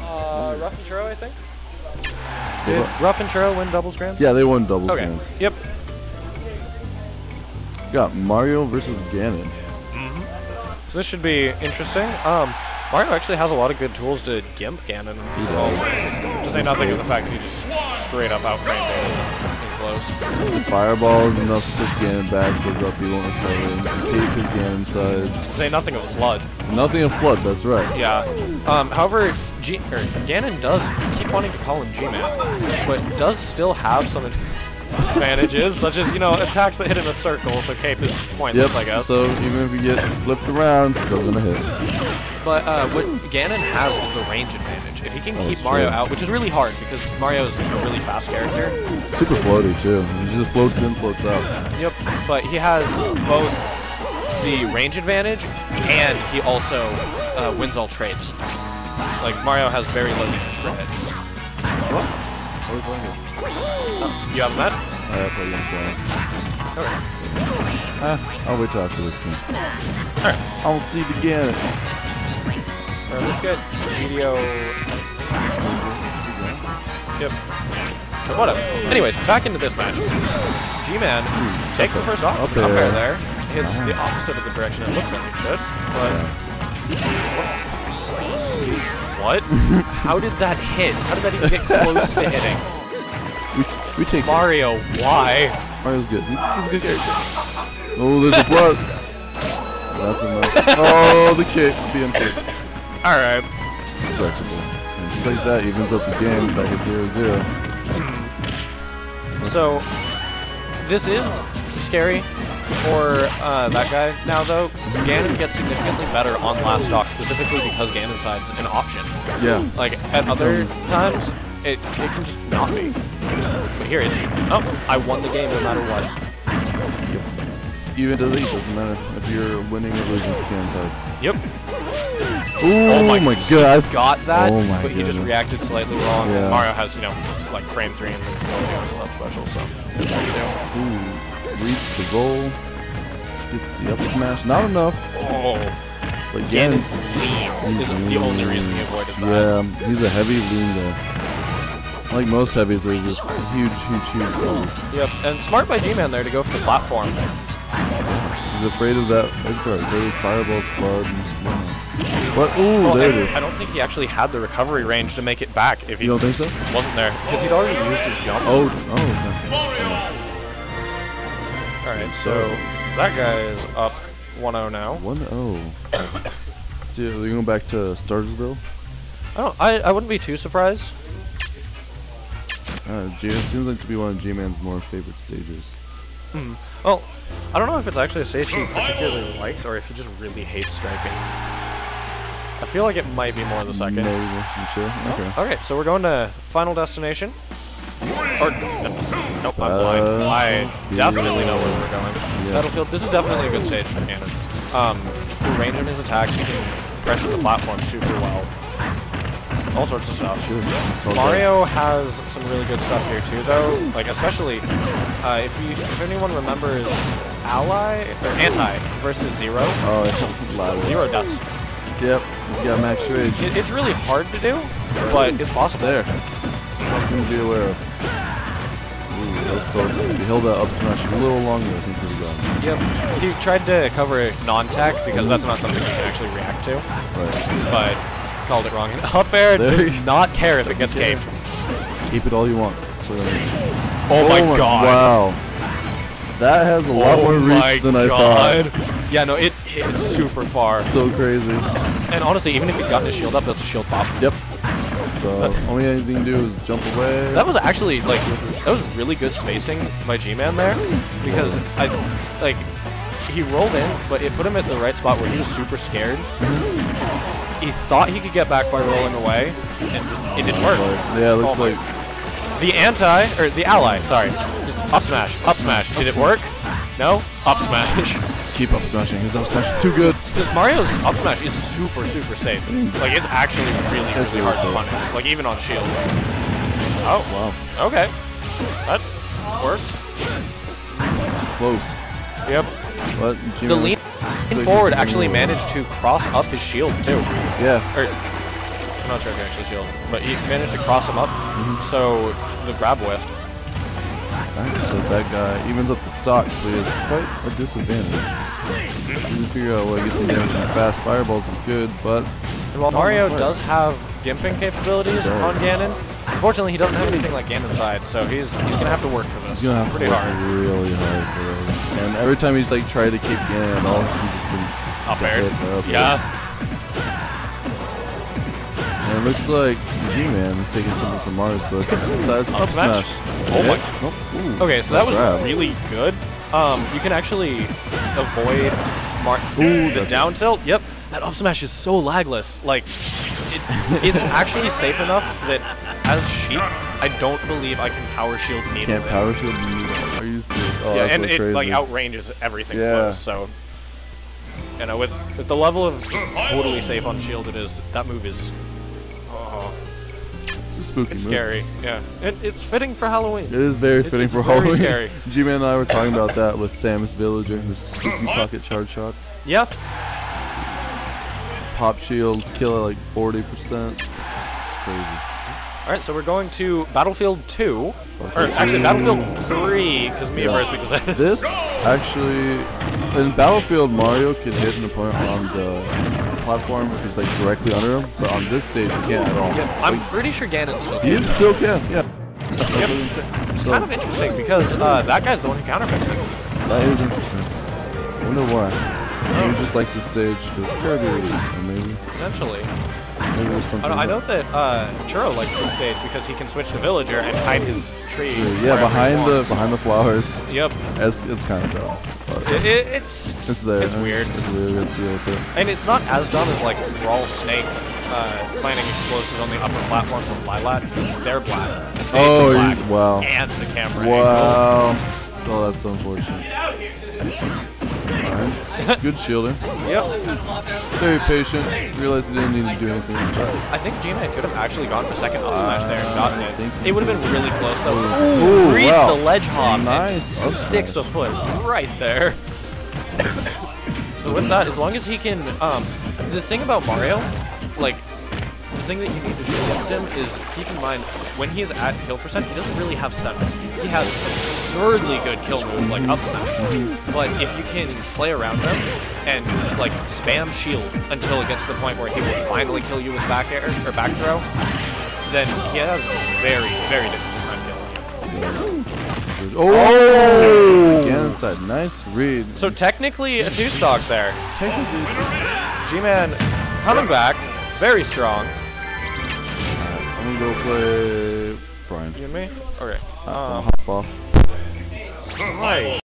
Uh, Rough and Churro, I think. They Did won- Rough and Churro win doubles grands? Yeah, they won doubles Okay. games. Yep. Got Mario versus Ganon. So this should be interesting. Um, Mario actually has a lot of good tools to gimp Ganon. Well, to say nothing of the fact that he just straight up outframed it in close. Fireball is enough to push Ganon back, so his up he won't recover. Keep his Ganon sides. Say nothing of Flood. Nothing of Flood, that's right. Yeah. Um, however, G or Ganon does keep wanting to call him G-Man, but does still have some advantages, such as, you know, attacks that hit in a circle, so Cape is pointless, Yep, I guess. so even if you get flipped around, still gonna hit. But uh, what Ganon has is the range advantage. If he can Oh, keep Mario true. out, which is really hard because Mario is a really fast character. Super floaty too. He just floats in, floats out. Yep. But he has both the range advantage and he also uh, wins all trades. Like Mario has very low damage per hit. What? What are we playing here? You have a match? I played against Brian. Okay. Ah, I'll wait till after this game. Alright. I'll see the Ganon. Uh, let's get video. Yep. Whatever. Anyways, back into this match. G-Man takes the first off. Up Up air there. there. Hits the opposite of the direction it looks like it should. But what? How did that hit? How did that even get close to hitting? We, we take Mario, why? Mario's good. He's, he's a good character. Oh, there's a blood. That's enough. Oh, the kick. The kick. Alright. Respectable. And just like that, evens up the game back at 0 0. So, this is scary for uh, that guy. Now, though, Ganon gets significantly better on last stock, specifically because Ganon side's an option. Yeah. Like, at other times, it, it can just not be. But here it's, oh, I won the game no matter what. Even to the doesn't matter if you're winning or losing the game side. Yep. Ooh, Oh my- my god. Got that, Oh my but he just reacted slightly wrong. Yeah. Mario has, you know, like frame three invincibility on his up special, so. Ooh, reach the goal. Gets the up smash. Not enough. Oh, But Ganon's Ganon's lean is the only reason he avoided that. Yeah, he's a heavy lean guy. Like most heavies, they're just huge, huge, huge. bodies. Yep, and smart by G-Man there to go for the platform. He's afraid of that egg card. Afraid of his fireball spud. And, but ooh, Well, there it is. I don't think he actually had the recovery range to make it back if he You don't think so? wasn't there because he'd already used his jump. Oh, oh. Okay. All right, so that guy is up 1-0 now. One oh. See, are we going back to Startersville? I don't. I, I wouldn't be too surprised. Uh, G- it seems like to be one of G-Man's more favorite stages. Well, I don't know if it's actually a stage he particularly likes or if he just really hates striking. I feel like it might be more the second. Maybe, you sure? Okay. Okay, so we're going to Final Destination. Or, nope, I'm blind. Uh, I definitely know where we're going. Yeah. Battlefield, this is definitely a good stage for Ganon. Um, the range in his attacks, he can pressure the platform super well. All sorts of stuff. Sure. Mario has some really good stuff here too, though. Like especially uh, if you, if anyone remembers Ally or Anti versus Zero. Oh, yeah. Zero does. Yep. You got max rage. It, it's really hard to do, but it's possible. There. Something to be aware of. Ooh, was close. You held that up smash a little longer, I think have Yep. He tried to cover non-tech because that's not something you can actually react to. Right. but called it wrong. And up air There does not care if it gets care. caped. Keep it all you want. So, uh, Oh, my god. Wow. That has a lot Oh more reach than I thought. Yeah, no, it hit super far. So crazy. And honestly, even if he got his shield up, that's a shield pop. Yep. So only anything to do is jump away. That was actually like that was really good spacing by G-Man there because I like he rolled in, but it put him at the right spot where he was super scared. Mm-hmm. He thought he could get back by rolling away, and it didn't work. yeah, it looks Oh like The anti or the ally, sorry, up smash, up smash. Did it work? No, up smash. just keep up smashing. His up smash is too good. Because Mario's up smash is super super safe. Like it's actually really It's really hard to safe. punish. Like even on shield. Oh Wow. okay, that works. Close. Yep. But The G-Man- so forward actually managed to cross up his shield too. Yeah. Or I'm not sure if he actually shielded, but he managed to cross him up. Mm-hmm. So the grab whiffed. So that guy evens up the stocks, but he has quite a disadvantage. You can figure out what gets some damage from fast fireballs is good, but And while Mario does have gimping capabilities on Ganon, unfortunately he doesn't have anything like Ganon's side, so he's he's gonna have to work for this he's gonna have pretty to work hard. really hard for those. And every time he's like trying to kick in at all, he's just been Up air. up. Yeah. And it looks like G-Man is taking something from Mars, but decides Up up smash? smash. Oh my- Nope. Ooh, Okay, so that was grab. really good. Um, you can actually avoid Mar- Ooh, the down tilt. Yep, that up smash is so lagless. Like, it, it's actually safe enough that as Sheik, I don't believe I can power shield needle. Can't power shield needle. Are you serious? Oh, yeah, that's and so it crazy. like outranges everything Yeah. close. So, you know, with with the level of totally safe on shield it is, that move is. Oh, It's a spooky it's move. scary. Yeah, it, it's fitting for Halloween. It is very fitting it's for very Halloween. scary. G-Man and I were talking about that with Samus Villager, his spooky pocket charge shots. Yep. Pop shields kill at like 40%. It's crazy. All right, so we're going to Battlefield 2, or actually Battlefield 3, because Miiverse Yeah. exists. This actually, in Battlefield, Mario can hit an opponent on the platform if he's like directly under him, but on this stage he can't at all. Yeah, I'm pretty sure Ganon still He can. is still can, yeah. Yep. It's So, kind of interesting because uh, that guy's the one who counterpicked him. that is interesting. I wonder why. He just likes the stage because Kirby, maybe, Potentially. Maybe. I know, I know that uh, Churro likes this stage because he can switch to Villager and hide his tree. Yeah, behind the behind the flowers, Yep. it's, it's kind of dumb. But It, it, it's it's there. It's weird. It's weird. We have to deal with it. and it's not as dumb as like Brawl Snake uh, planting explosives on the upper platforms of Lylat. They're black. The Oh, is you- black. wow. And the camera angle. Wow. Oh, that's so unfortunate. Good shielding. Yep. Very patient. Realized he didn't need to do anything. I think G-Man could have actually gone for second up smash there and gotten it. It would have been really close though. Ooh, Ooh, reads wow. the ledge hop Nice and up sticks a foot right there. so with that, as long as he can, um, the thing about Mario, like, the thing that you need to do against him is keep in mind when he's at kill percent, he doesn't really have center. He has absurdly good kill moves like up smash. But if you can play around them and just like spam shield until it gets to the point where he will finally kill you with back air or back throw, then he has very, very difficult time killing you. Oh! Again inside. Nice read. So technically a two stock there. Technically, G-Man coming back, very strong. I'm gonna go play Brian. You and me? Okay. Uh, Um, hop off. Right.